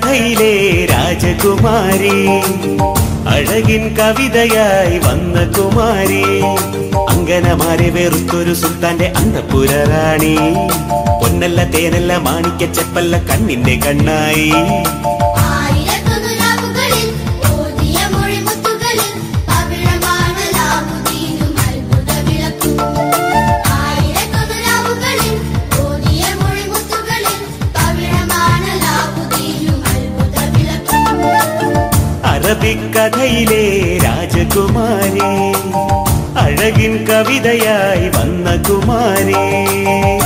കഥയിലെ രാജകുമാരി അഴകിൻ കവിതയായി വന്ന കുമാരി അങ്കനമാരെ വെറുത്തൊരു സുൽത്താന്റെ അന്തപുര റാണി പൊന്നല്ല തേനല്ല മാണിക്ക ചെപ്പല്ല കണ്ണിന്റെ കണ്ണായി. അഴകിൻ കവിതയായി വന്ന കുമാരേ.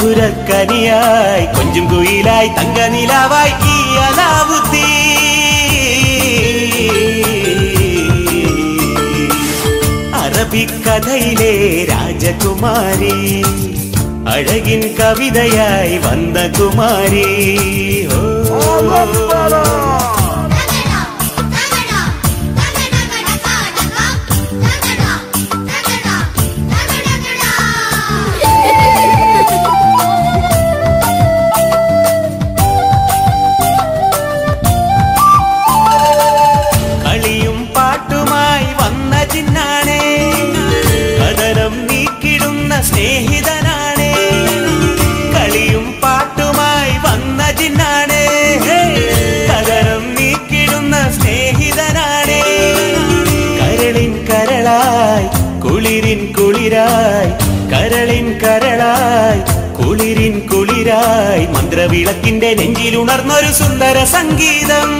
மதுர கனியாய் கொஞ்சம் குயிலாய் தங்க நிலாவாய் கீயலாவுத்தி அரபிக் கதையிலே ராஜகுமாரி அழகின் கவிதையாய் வந்த குமாரி. ஓ. നിന്റെ നെഞ്ചിലുണർന്നൊരു സുന്ദര സംഗീതം.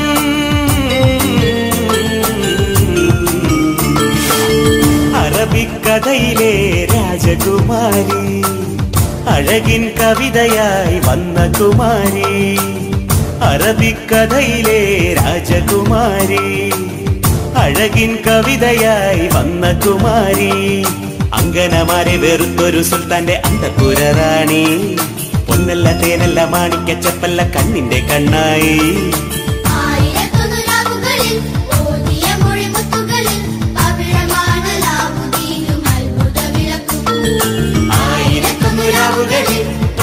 അറബിക്കഥയിലെ രാജകുമാരി അഴകിൻ കവിതയായി വന്ന കുമാരി അറബിക്കഥയിലെ രാജകുമാരി അഴകിൻ കവിതയായി വന്ന കുമാരി അങ്കനമാരെ വെറുത്തൊരു സുൽത്താന്റെ അന്തപുര റാണി പൊന്നല്ല തേനല്ല മാണിക്ക ചെപ്പല്ല കണ്ണിന്റെ കണ്ണായി.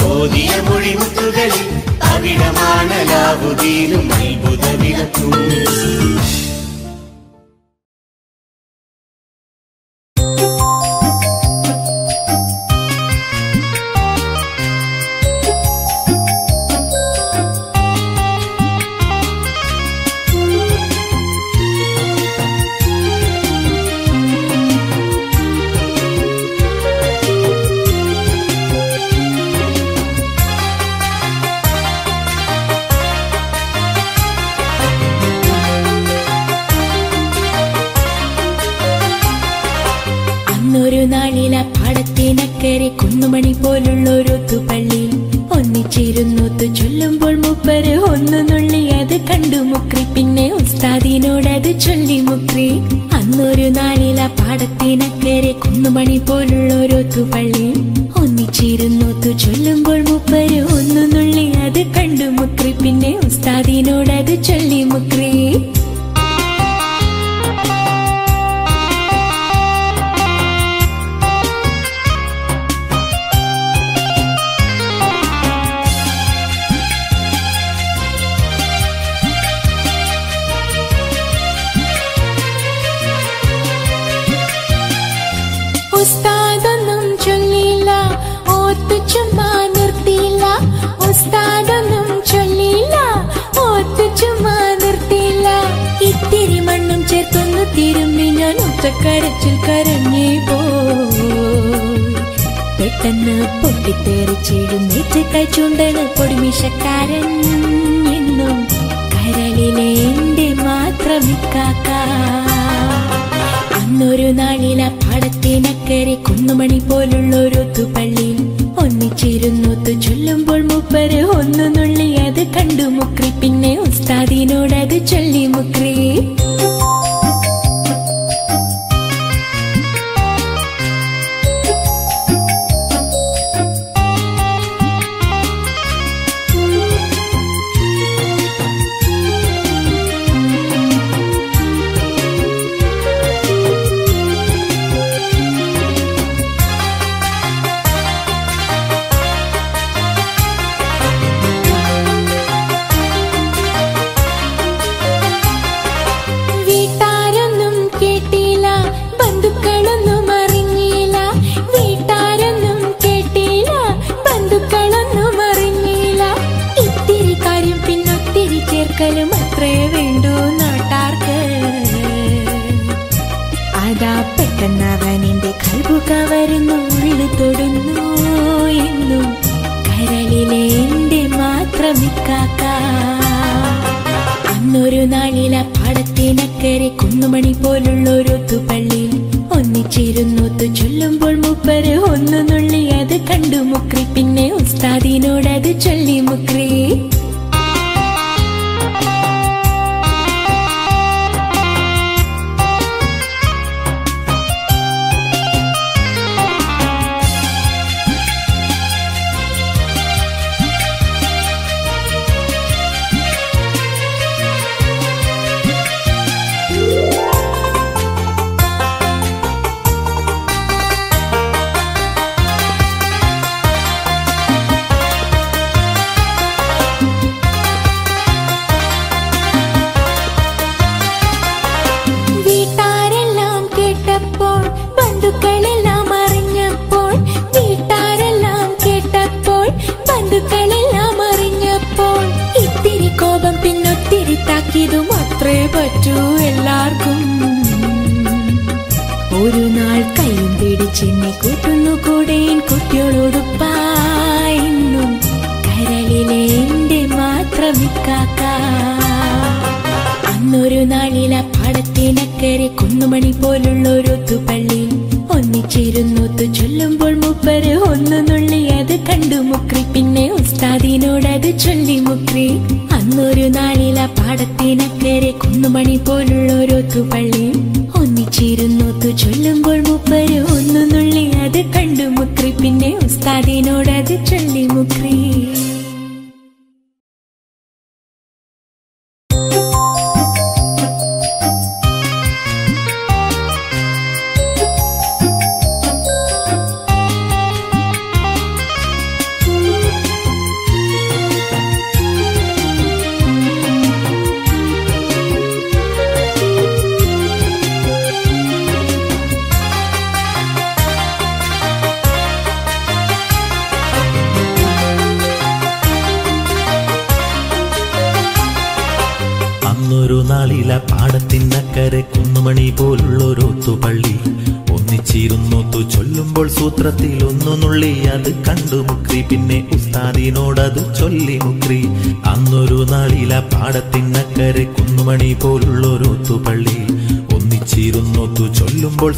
ഓതിയ മൊഴിമുത്തുകളിൽ അവിടമാണ് ലാവുദീനും അത്ഭുത വിളക്കും കരച്ചിൽ കരഞ്ഞേ പോ. പെട്ടെന്ന് പൊട്ടിത്തെറിച്ചിടുന്നേറ്റ് കൈ ചുണ്ടന് പൊടിമിഷക്കാരൻ എന്നും കരളിലെ എന്റെ മാത്രം അന്നൊരു നാളില ആ പാടത്തിനക്കരെ കുന്നുമണി പോലുള്ള ഒരു തുപ്പള്ളിയിൽ ഒന്നിച്ചിരുന്നു ചൊല്ലുമ്പോൾ മുപ്പര് ഒന്നു നുള്ളി അത് കണ്ടു മുക്രി. പിന്നെ ഉസ്താദിനോടത് ചൊല്ലി മുക്രി. ഉസ്താദിനോടത് ചൊല്ലി മുക്രി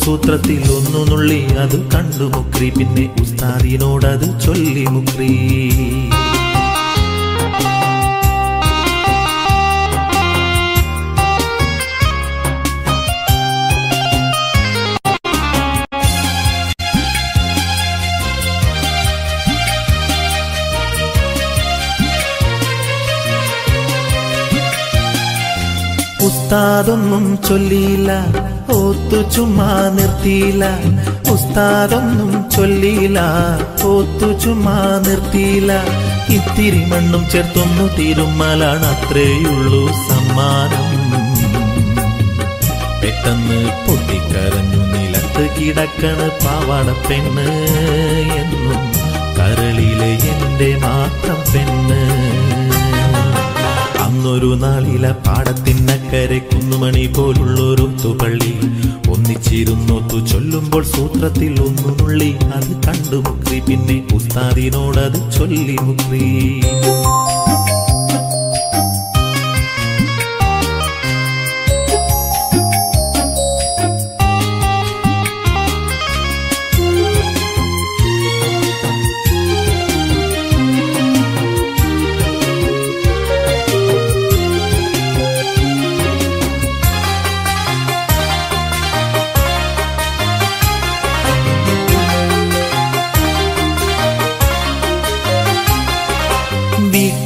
സൂത്രത്തിൽ ഒന്നു നുള്ളി അത് കണ്ടു മുക്രി പിന്നെ ഉസ്താദിനോടത് ചൊല്ലി മുക്രി ഉസ്താദൊന്നും ചൊല്ലിയില്ല ഓത്തു ചുമ്മാ നിർത്തിയില്ല. ഉസ്താദൊന്നും ചൊല്ലിയില്ല ഓത്തു ചുമ്മാ നിർത്തിയില്ല. ഇത്തിരി മണ്ണും ചേർത്തൊന്നു തീരുമാലാണ് അത്രയുള്ളൂ സമ്മാനം. പെട്ടെന്ന് പൊട്ടിക്കരഞ്ഞു നിലത്ത് കിടക്കണ് പാവാട പെണ്ണ് എന്നും കരളിലെ എന്റെ മാത്രം പെണ്ണ്. അന്നൊരു നാളില പാടത്തിനക്ക പാടത്തിനക്കരെ കുന്നുമണി പോലുള്ളൊരു പള്ളി ഒന്നിച്ചിരുന്നൊത്തു ചൊല്ലുമ്പോൾ സൂത്രത്തിൽ ഒന്നു നുള്ളി. അത് കണ്ടു മുക്രി പിന്നെ ഉസ്താദിനോടത് ചൊല്ലി മുക്രി.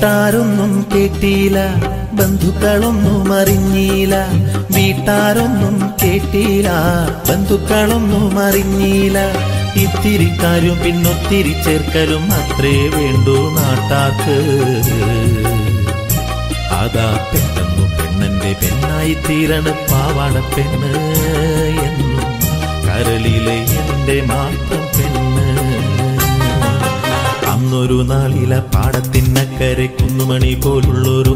വീട്ടാരൊന്നും കേട്ടില്ല ബന്ധുക്കളൊന്നും അറിഞ്ഞില്ല. വീട്ടാരൊന്നും കേട്ടില്ല ബന്ധുക്കളൊന്നും അറിഞ്ഞില്ല. ഇത്തിരി കാര്യം പിന്നൊത്തിരി ചേർക്കലും അത്രേ വേണ്ടു നാട്ടാക്ക്. അതാ പെട്ടെന്നു പെണ്ണന്റെ പെണ്ണായി തീരണ പാവാട പെണ്ണ് എന്നും കരളിലെ എന്റെ മാത്രം അന്നൊരു നാളില പാടത്തിനക്കരെ കുന്നുമണി പോലുള്ളൊരു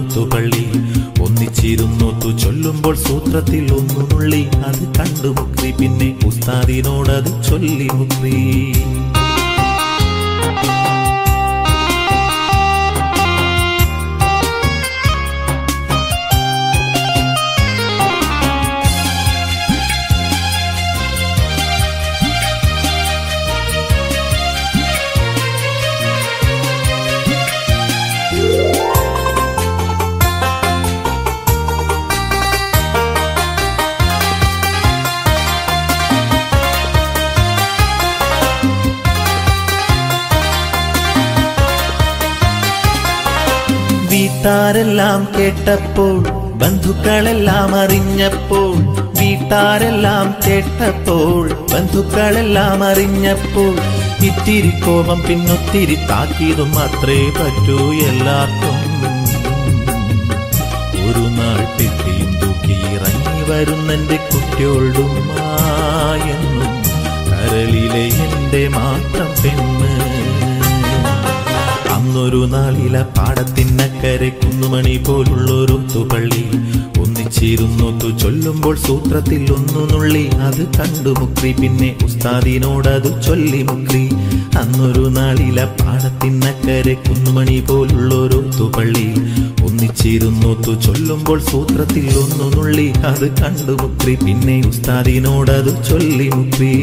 ഒന്നിച്ചിരുന്നു തു ചൊല്ലുമ്പോൾ സൂത്രത്തിൽ ഒന്നു നുള്ളി. അത് കണ്ടു മുക്രി പിന്നെ ഉസ്താദിനോടത് ചൊല്ലി മുക്രി വീട്ടാരെല്ലാം കേട്ടപ്പോൾ ബന്ധുക്കളെല്ലാം അറിഞ്ഞപ്പോൾ വീട്ടാരെല്ലാം കേട്ടപ്പോൾ ബന്ധുക്കളെല്ലാം അറിഞ്ഞപ്പോൾ ഇത്തിരി കോപം പിന്നൊത്തിരി താക്കീതും അത്രേ പറ്റൂ എല്ലാവർക്കും. ഒരു നാൾ പെട്ടിയും തൂക്കി ഇറങ്ങി വരുന്നെന്റെ കുട്ടിയോളും എന്നും കരളിലെ എന്റെ മാത്രം പെണ്ണ്. അന്നൊരു നാളില പാടത്തിനക്കരെ കുന്നുമണി പോലുള്ളൊരു ഒന്നിച്ചിരുന്നു ഒന്നിച്ചിരുന്നൊത്തു ചൊല്ലുമ്പോൾ സൂത്രത്തിൽ ഒന്നു നുള്ളി. അത് കണ്ടു മുക്രി പിന്നെ ഉസ്താദിനോടത് ചൊല്ലി മുക്രി അന്നൊരു നാളില പാടത്തിനക്കരെ കുന്നുമണി പോലുള്ളൊരു ഒന്നിച്ചിരുന്നു ഒന്നിച്ചിരുന്നൊത്തു ചൊല്ലുമ്പോൾ സൂത്രത്തിൽ ഒന്നു നുള്ളി. അത് കണ്ടു മുക്രി പിന്നെ ഉസ്താദിനോടത് ചൊല്ലി മുക്രി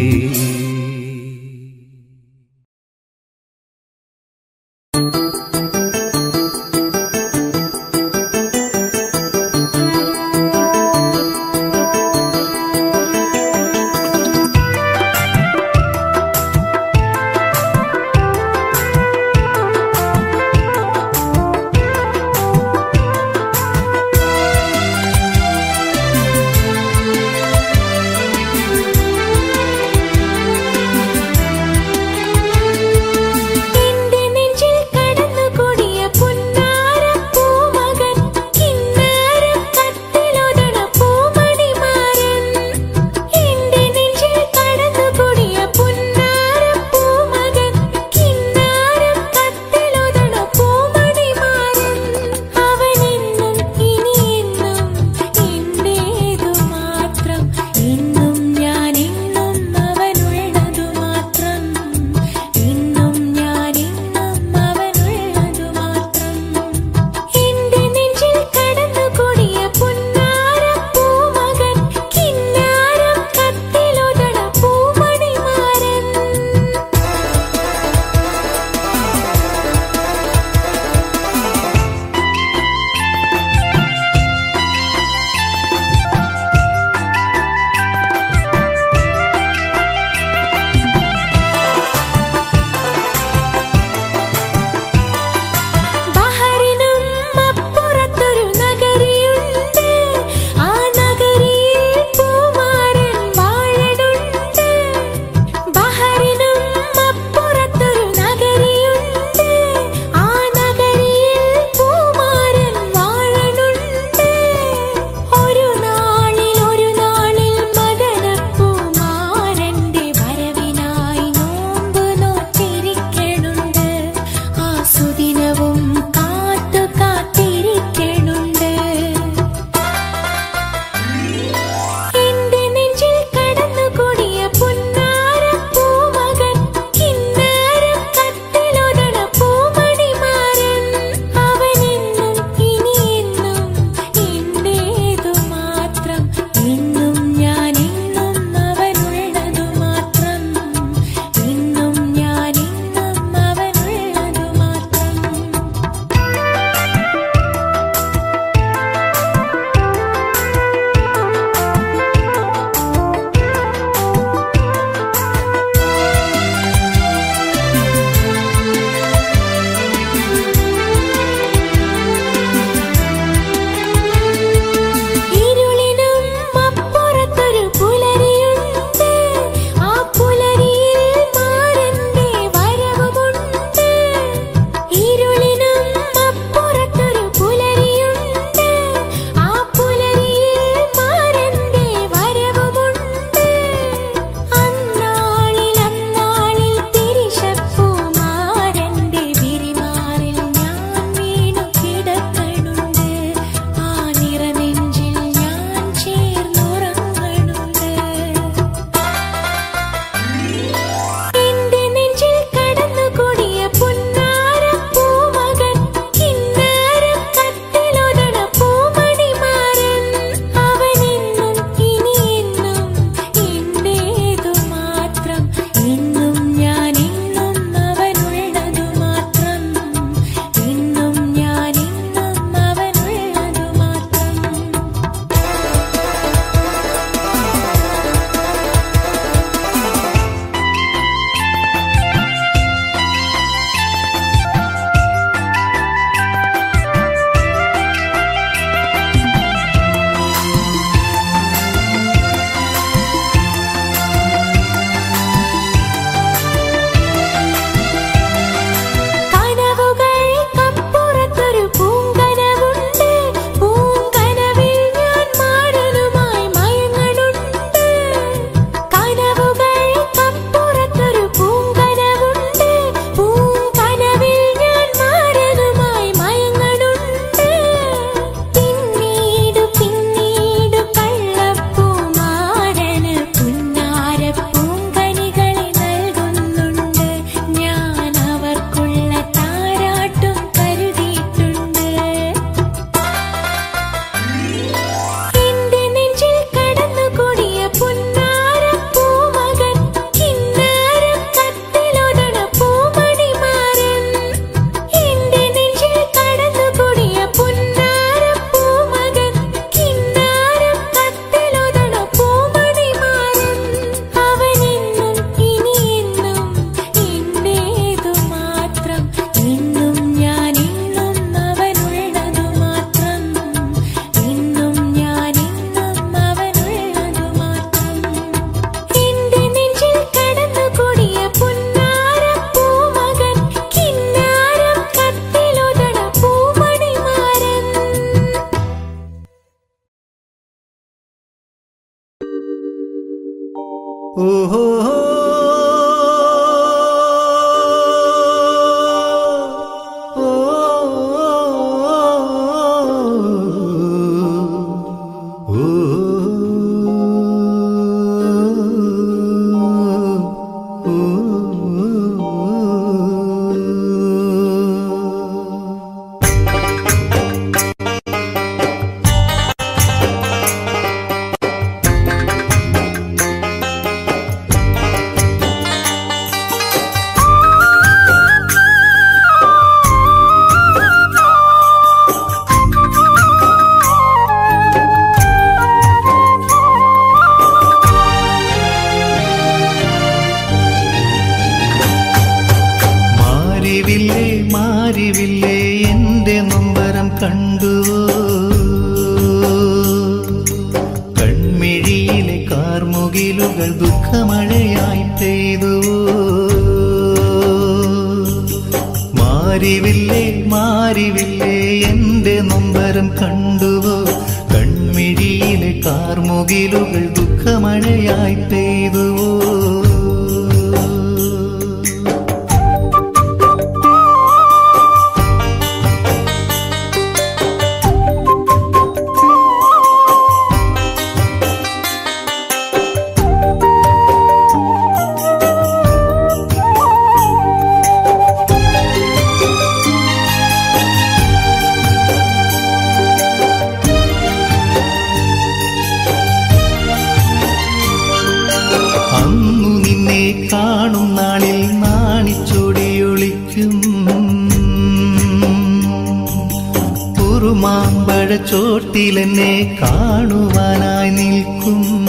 ചോട്ടിലെന്നെ കാണുവാനായി നിൽക്കും.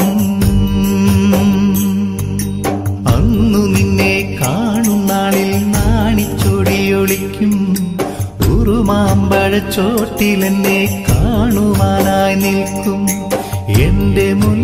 അന്നു നിന്നെ കാണും നാളിൽ നാണിച്ചൊടിയൊളിക്കും. ഉറുമാമ്പഴച്ചോട്ടിലെന്നെ കാണുവാനായി നിൽക്കും. എന്റെ മുൻ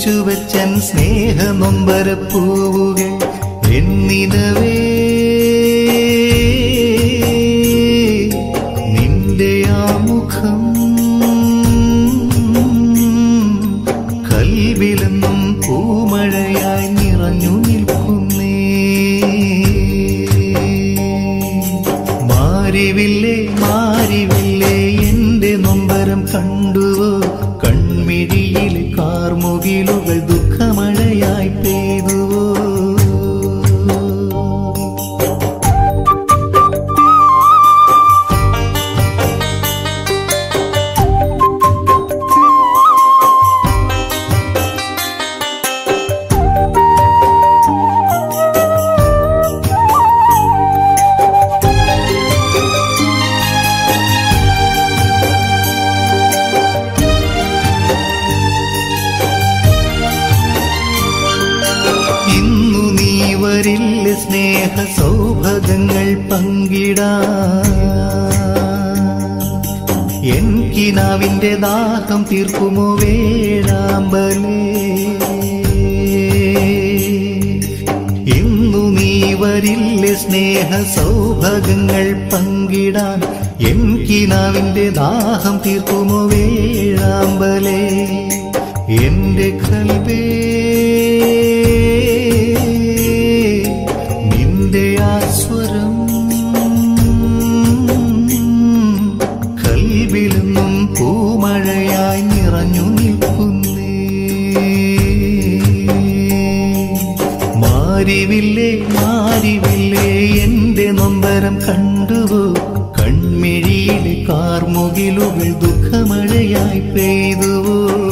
ഒളിച്ചു വെച്ചൻ സ്നേഹ നൊമ്പരപ്പൂവുകൾ മാരിവില്ലേ മാരിവില്ലേ എന്റെ നൊമ്പരം കണ്ടുവോ? കൺമിഴിയിലെ കാർമുകിലുകൾ ദുഃഖമഴയായി പെയ്തുവോ?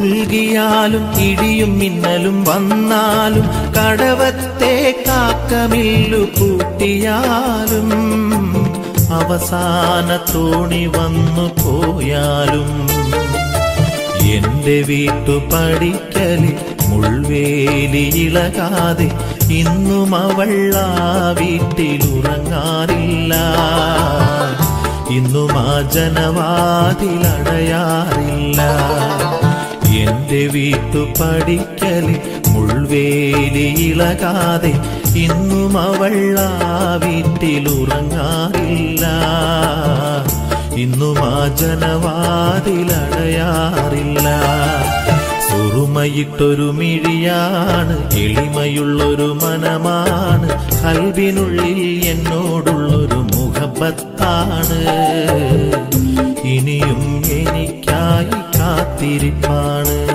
പുൽകിയാലും ഇടിയും മിന്നലും വന്നാലും കടവത്തെ കാക്കമില്ലു കൂട്ടിയാലും അവസാന തോണി വന്നു പോയാലും എന്റെ വീട്ടു പഠിക്കലിൽ മുൾവേലി ഇളകാതെ ഇന്നും അവൾ ആ വീട്ടിലുറങ്ങാറില്ല. ഇന്നും ആ ജനവാതിലടയാറില്ല എന്റെ വീട്ടു പഠിക്കലി മുൾവേലി ഇളകാതെ ഇന്നും അവൾ ആ വീട്ടിലുറങ്ങാറില്ല ഇന്നും ആ ജനവാതിലടയാറില്ല സുറുമയിട്ടൊരു മിഴിയാണ് എളിമയുള്ളൊരു മനമാണ് കൽവിനുള്ളിൽ എന്നോടുള്ളൊരു മുഖബത്താണ് ഇനിയും காத்திருப்பானு?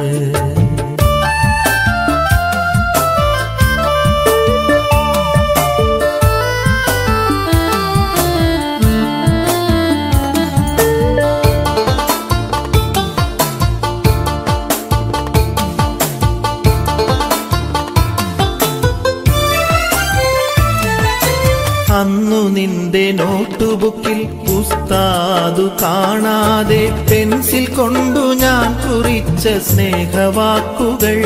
സ്നേഹവാക്കുകൾ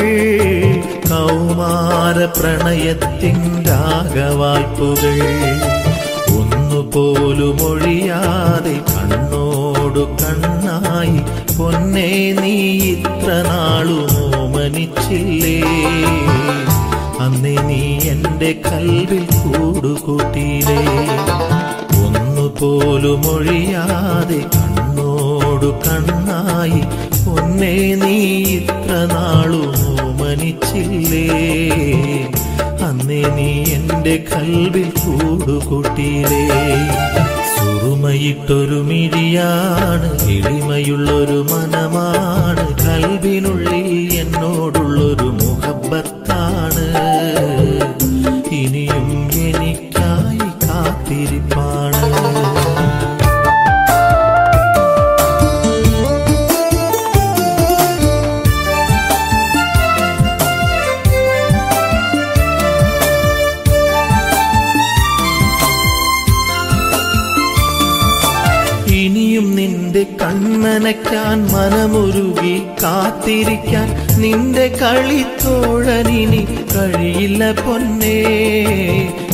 കൗമാര പ്രണയത്തിന്റെ ഒന്നുപോലുമൊഴിയാതെ കണ്ണോടു കണ്ണായി പൊന്നെ നീ ഇത്ര നാളു ഓമനിച്ചില്ലേ? അന്നേ നീ എന്റെ കൽവിൽ കൂടുകൂട്ടിയിലേ ഒന്നുപോലും ഒഴിയാതെ കണ്ണോടു കണ്ണായി പൊന്നെ നീ ഇത്ര നാളും ഓമനിച്ചില്ലേ അന്നേ നീ എന്റെ കൽവിൽ കൂടുകൂട്ടിയിലേ സുറുമയിട്ടൊരു മിഴിയാണ് എളിമയുള്ളൊരു മനമാണ്. കൽവിനുള്ളിൽ എന്നോടുള്ളൊരു മുഹബത്താണ് കാത്തിരിക്കാൻ നിന്റെ കളിത്തോഴനിനി കഴിയില്ല പൊന്നേ.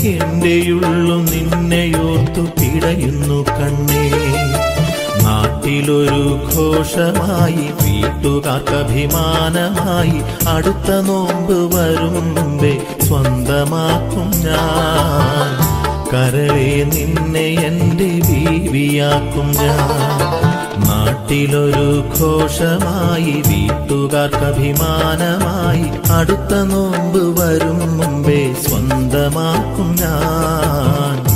എന്റെയുള്ളു നിന്നെയോർത്തു പിടയുന്നു കണ്ണേ. നാട്ടിലൊരു ഘോഷമായി വീട്ടുകാർക്കഭിമാനമായി അടുത്ത നോമ്പ് വരും സ്വന്തമാക്കും ഞാൻ. കരളെ നിന്നെ എന്റെ ബീവിയാക്കും ഞാൻ. നാട്ടിലൊരു ഘോഷമായി വീട്ടുകാർക്കഭിമാനമായി അടുത്ത നോമ്പ് വരും മുമ്പേ സ്വന്തമാക്കും ഞാൻ.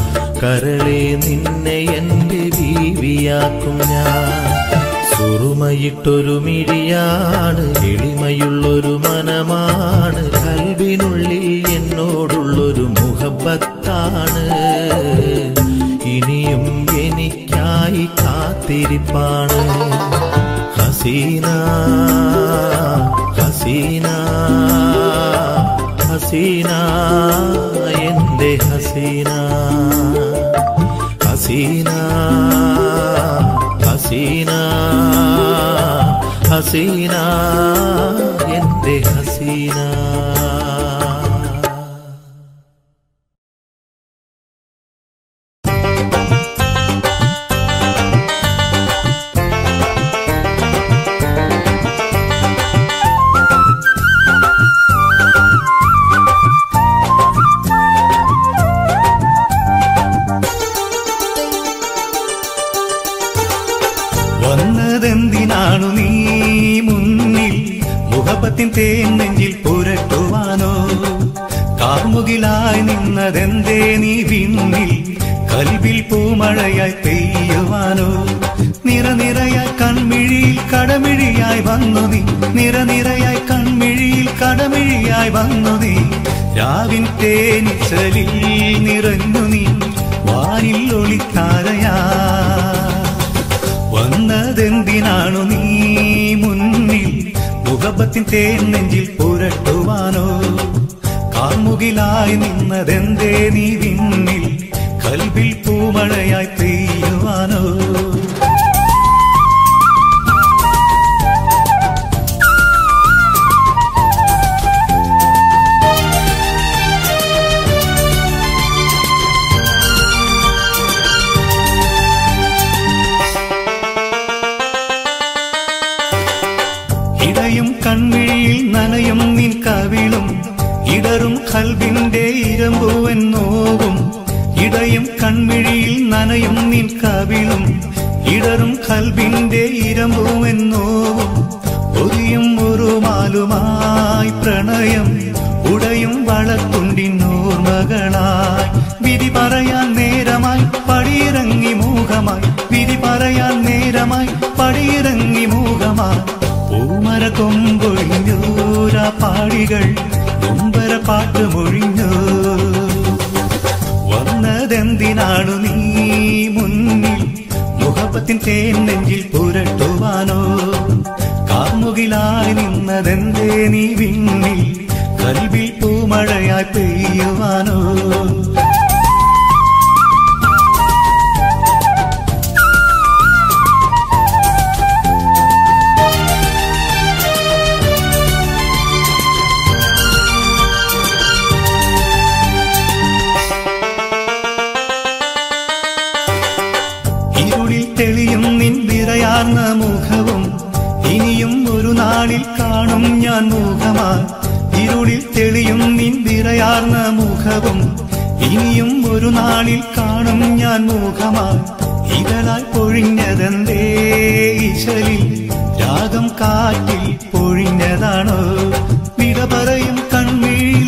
കരളെ നിന്നെ എന്റെ ബീവിയാക്കും ഞാൻ. സുറുമയിട്ടൊരു മിഴിയാണ് എളിമയുള്ളൊരു മനമാണ്. കൽവിനുള്ളിൽ എന്നോടുള്ളൊരു മുഹബത്താണ്. കാത്തിരിപ്പാണ് ഹസീന ഹസീന ഹസീന എന്റെ ഹസീന ഹസീന ഹസീന ഹസീന എന്റെ ഹസീന പൂമഴയായി പെയ്യുവാനോ? നിറനിറയായി കൺമിഴിയിൽ കടമിഴിയായി വന്നു നീ. നിറനിറയായി കൺമിഴിയിൽ കടമിഴിയായി വന്നു നീ. രാവിൻ തേനിച്ചലിൽ നിറഞ്ഞു നീ. വാനിൽ ഒളിത്താരയാ. വന്നതെന്തിനാണു നീ മുന്നിൽ? മുഖപ്പത്തിൻ തേൻ നെഞ്ചിൽ പുരട്ടുവാനോ? കാമുകിലായി നിന്നതെന്തേ നീ വിണ്ണിൽ? കൽവിൽ പൂമഴയായി പെയ്യുവാനോ? വളത്തുണ്ടിനോർമകളായി വിധി പറയാൻ നേരമായി പടിയിറങ്ങി മൂകമായി. വിധി പറയാൻ നേരമായി പടിയിറങ്ങി മൂകമായി. പൂമര കൊമ്പൊഴിഞ്ഞൂര പാടികൾ നൊമ്പര പാട്ട് മൊഴിഞ്ഞു. വന്നതെന്തിനാണു നീ മുന്നിൽ? മുഖപ്പത്തിൻ തേൻ നെഞ്ചിൽ പുരട്ടുവാനോ? കാർമുകിലായി നിന്നതെന്തേ നീ വിണ്ണിൽ? കൽവിൽ പൂമഴയായി പെയ്യുവാനോ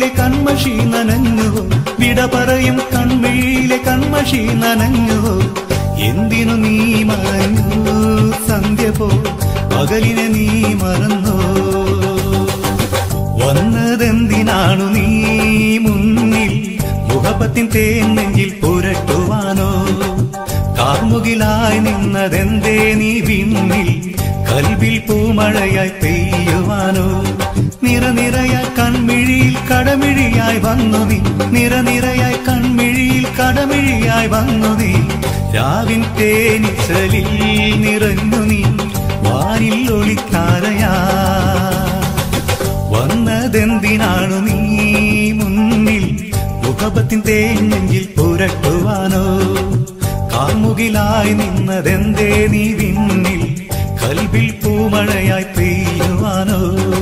കൺമീഴിലെ കൺമഷി നനഞ്ഞു. വിട പറയും കൺമഴിയിലെ കൺമഷി നനഞ്ഞു. എന്തിനു നീ മറഞ്ഞു? സന്ധ്യ പോ പകലിനെ നീ മറന്നോ. വന്നതെന്തിനാണു നീ മുന്നിൽ? മുഖപ്പത്തിൻ തേൻ നെഞ്ചിൽ പുരട്ടുവാനോ? കാർമുകിലായി നിന്നതെന്തേ നീ പിന്നിൽ കൽവിൽ പൂമഴയായി പെയ്യുവാനോ? നിറനിറയായി കൺമിഴിയിൽ കടമിഴിയായി വന്നു നീ. നിറനിറയായി കൺമിഴിയിൽ കടമിഴിയായി വന്നു നീ. രാവിൻ തേനിച്ചലിൽ നിറഞ്ഞു നീ. വാനിൽ ഒളിത്താരയാ വന്നതെന്തിനാണു നീ മുന്നിൽ? മുഖപത്തിൻ തേഞ്ഞെങ്കിൽ പുരട്ടുവാനോ? കാമുകിലായി നിന്നതെന്തേ നീ വിണ്ണിൽ? കൽവിൽ പൂമഴയായി പെയ്യുവാനോ?